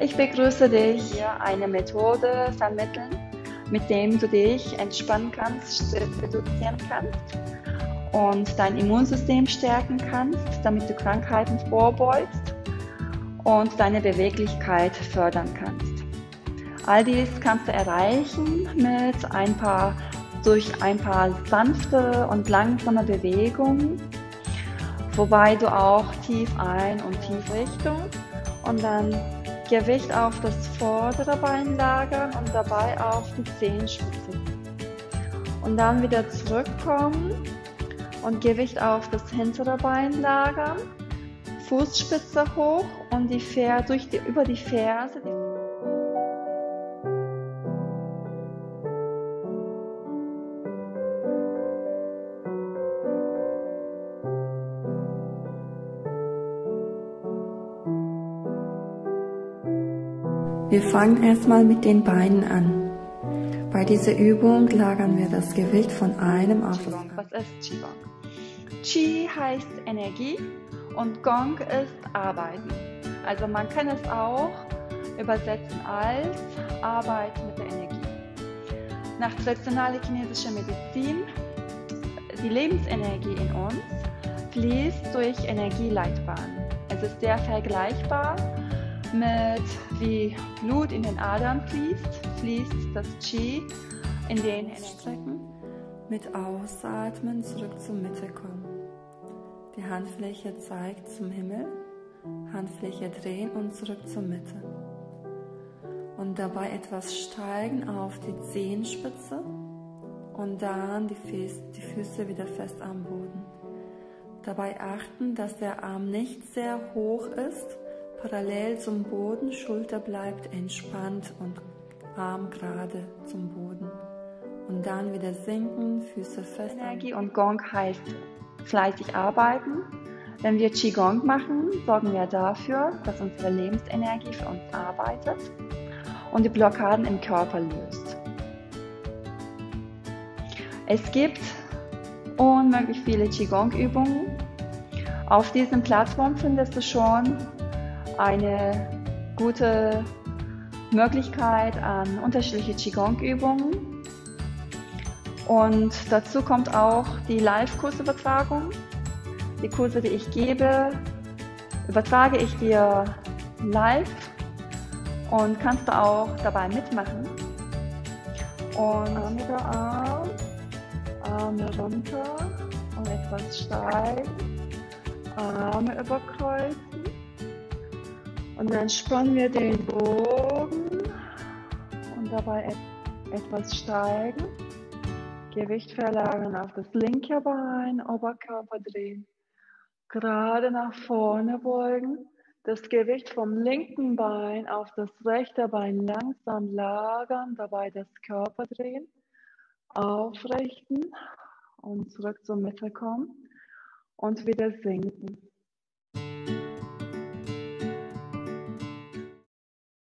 Ich begrüße dich, hier eine Methode vermitteln, mit dem du dich entspannen kannst, Stress reduzieren kannst und dein Immunsystem stärken kannst, damit du Krankheiten vorbeugst und deine Beweglichkeit fördern kannst. All dies kannst du erreichen mit ein paar, durch ein paar sanfte und langsame Bewegungen, wobei du auch tief ein- und tief Richtung und dann Gewicht auf das vordere Bein lagern und dabei auf die Zehenspitze. Und dann wieder zurückkommen und Gewicht auf das hintere Bein lagern, Fußspitze hoch und die Ferse, durch die, über die Ferse. Wir fangen erstmal mit den Beinen an. Bei dieser Übung lagern wir das Gewicht von einem auf das andere. Was ist Qigong? Qi heißt Energie und Gong ist Arbeiten. Also man kann es auch übersetzen als Arbeit mit der Energie. Nach traditioneller chinesischer Medizin, die Lebensenergie in uns fließt durch Energieleitbahnen. Es ist sehr vergleichbar mit wie Blut in den Adern fließt, fließt das Qi in den Strecken. Mit Ausatmen zurück zur Mitte kommen. Die Handfläche zeigt zum Himmel, Handfläche drehen und zurück zur Mitte. Und dabei etwas steigen auf die Zehenspitze und dann die, Füße, die Füße wieder fest am Boden. Dabei achten, dass der Arm nicht sehr hoch ist, parallel zum Boden, Schulter bleibt entspannt und Arm gerade zum Boden. Und dann wieder sinken, Füße fest. Energie und Gong heißt fleißig arbeiten. Wenn wir Qigong machen, sorgen wir dafür, dass unsere Lebensenergie für uns arbeitet und die Blockaden im Körper löst. Es gibt unmöglich viele Qigong-Übungen. Auf diesen Plattform findest du schon eine gute Möglichkeit an unterschiedliche Qigong-Übungen. Und dazu kommt auch die Live-Kursübertragung. Die Kurse, die ich gebe, übertrage ich dir live und kannst du auch dabei mitmachen. Und Arme Arm, Arme runter und etwas steigen, Arme überkreuzen und dann spannen wir den Bogen und dabei etwas steigen. Gewicht verlagern auf das linke Bein, Oberkörper drehen. Gerade nach vorne beugen. Das Gewicht vom linken Bein auf das rechte Bein langsam lagern, dabei das Körper drehen. Aufrichten und zurück zur Mitte kommen und wieder sinken.